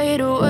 Fade away.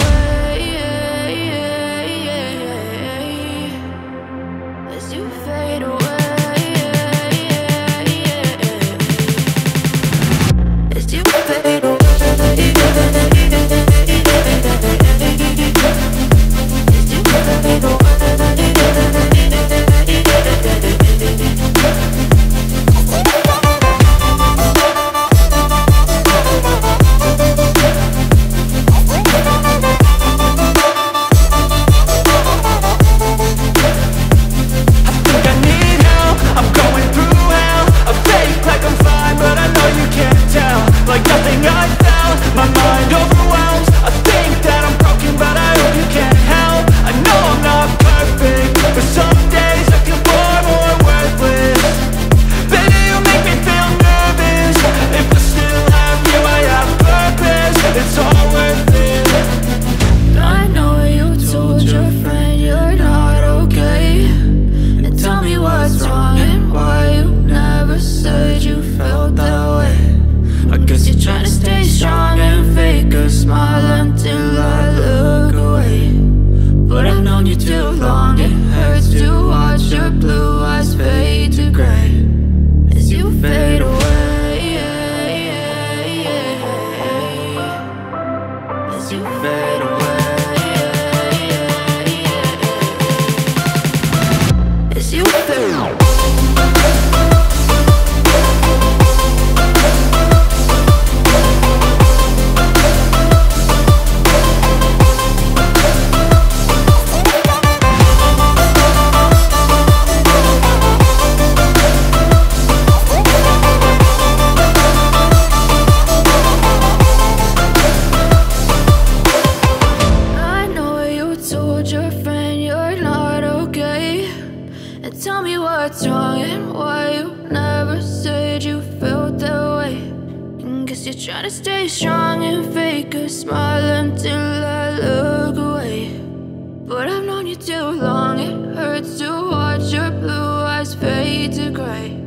you too long It hurts to watch your blue eyes fade to gray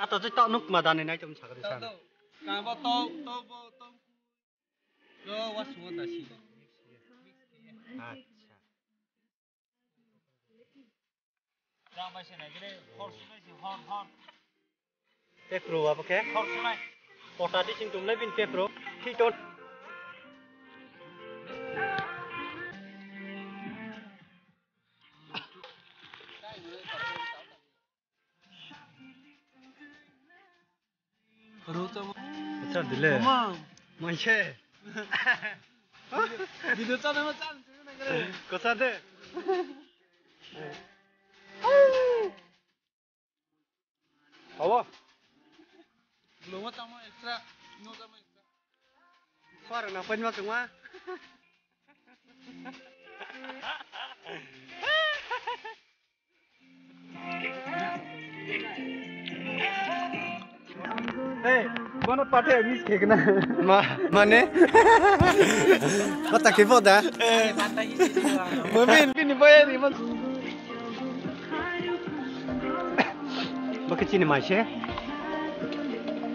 Ato potati sing tumle bin ke bro hiton अच्छा दिले म्हणजे दिदोचा नम चाल कसा दे हवा Belum sama tá ekstra, nu para ekstra. Kor, kenapa nyimak semua? Hey, bono pate miss kek na. Né? Ma, mane? Mata ke boda? Eh, mata hi si. Mabin, bin boya ni man. Bakit sinimasya?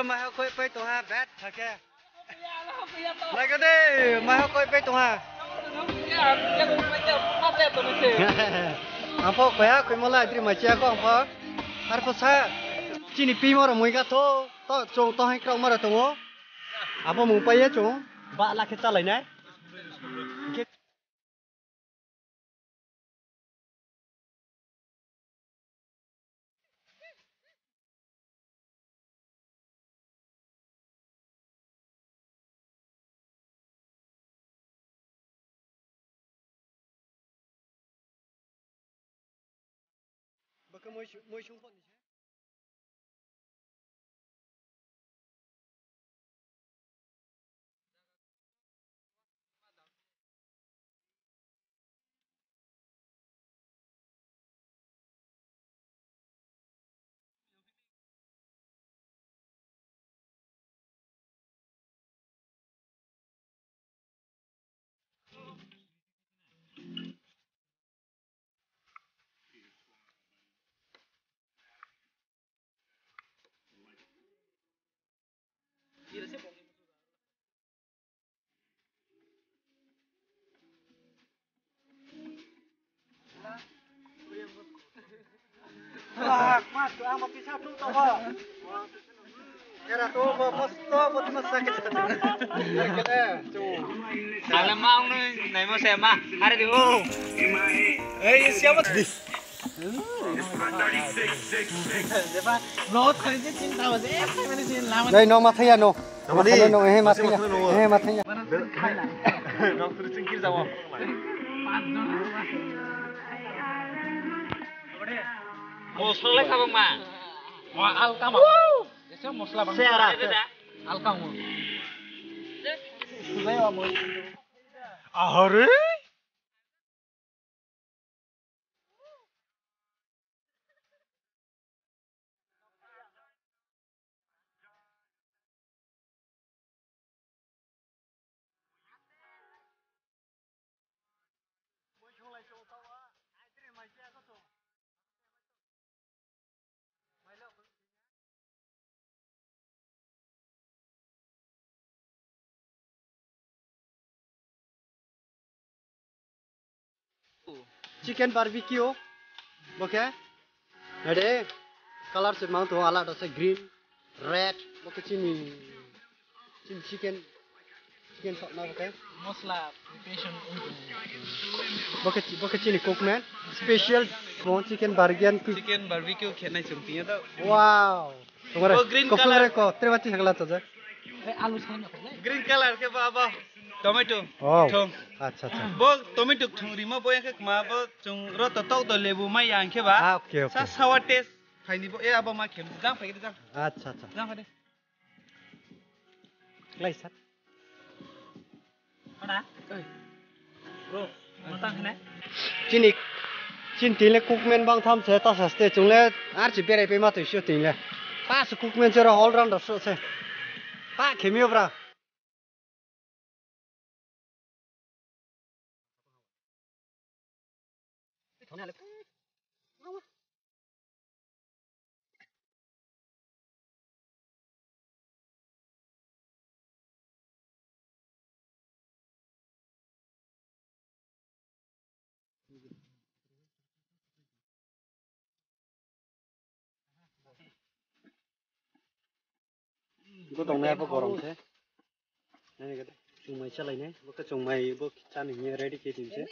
rồi mày học quay tụi ha vét thật kìa lại cái đi mày học quay tụi ha ang po kaya kung mula idri macia ko ang po ar po sa chini pi mo 跟莫一莫一雄混的。हालमा आउनु नै मसैमा अरे त्यो ए यसमा नै न माथि न माथि মশলা খাব মা মা আলকা মা এসে মশলা বানাতে মা আহরে चिकन बार्बिक्यू ओके हेडे कलर से माउंट हो आला दसे ग्रीन रेड ओके चिनी चिन चिकन चिकन सॉस ना ओके मसला प्रिपरेशन ओके ओके चिनी coconut special prawn chicken barbecue chicken barbecue खाना चुनती है तो वाओ तुम्हारे ग्रीन कलर को तेरे बच्चे हगला तो जा ग्रीन कलर के बाबा टमेटो ठोङ अच्छा अच्छा बो टमेटो मा बो र त तौ लेबु मा यांखे बा ओके ओके सा सवा टेस्ट फाइनि बो ए अब मा खेम अच्छा अच्छा सर मता खने चिनिक चिन कुकमेन बाङ थाम छे ता सस्ते आर पे मा पास कुकमेन सो पा खेमियो ब्रा 头呢？妈妈。গোদংনায়াবো গরমছে নাই গেতে চুমাই চালাইনে বকে চুমাই বকে চানি রেডি কে দিছে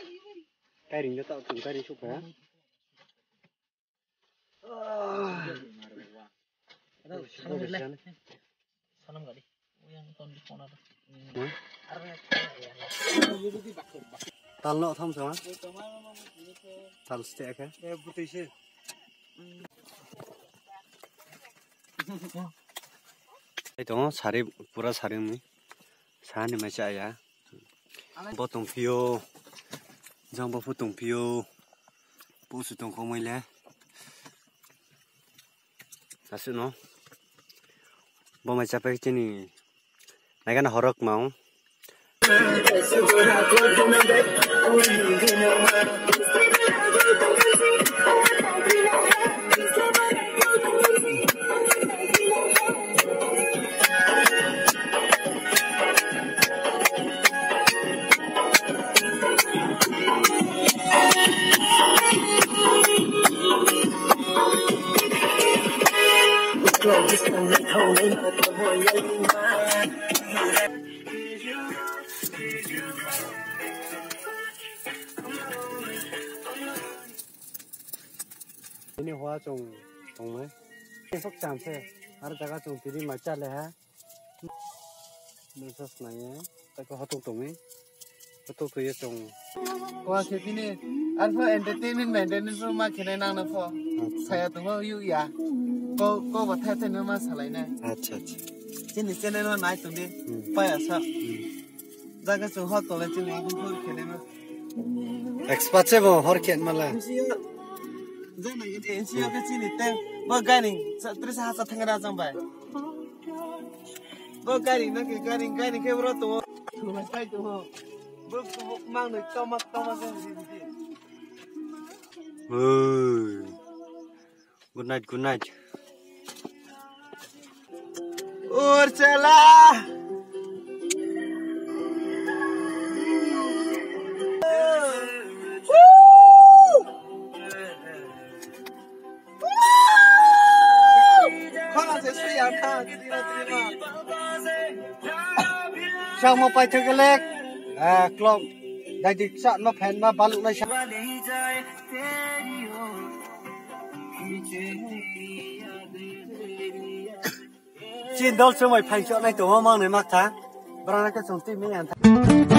Kari nyo tau tung kari suka. Sana enggak deh. Oh yang tahun di mana tuh? Tahun lo tahun sama? Tahun setiap kan? Ya putih sih. Itu eh, sari pura sari nih. Sani macam ayah? Potong view jang ba potong pio po su tong khong mai le asu no bo capek horok mau इन्हें हुआ चौ चौ में Facebook chance है हर जगह चौ तेरी मचा ले है मिसस नहीं है तक हतो तो में हतो तो ये चौ हुआ से तीने अरफो एंटरटेनमेंट मेंटेनेंस रूम में खेलने ना ना फो साया तुम्हें या को को बताए थे ना मस हलाई ना अच्छा अच्छा जी निचे ने ना नाइट तुम्हें पाया सा जगह चौ हतो ले चले एक्सपाचे वो हर खेत मला Good night, good night. Urcela! ช่างมาไปเธอก็เล็กเออกลองได้ดิสันมาแผ่นมาบาลุเลยช่างจีนดอลช่วยแผ่นชจาะในตัวมั่งในมากท้าบรานกส่งที่ไม่ยันท้า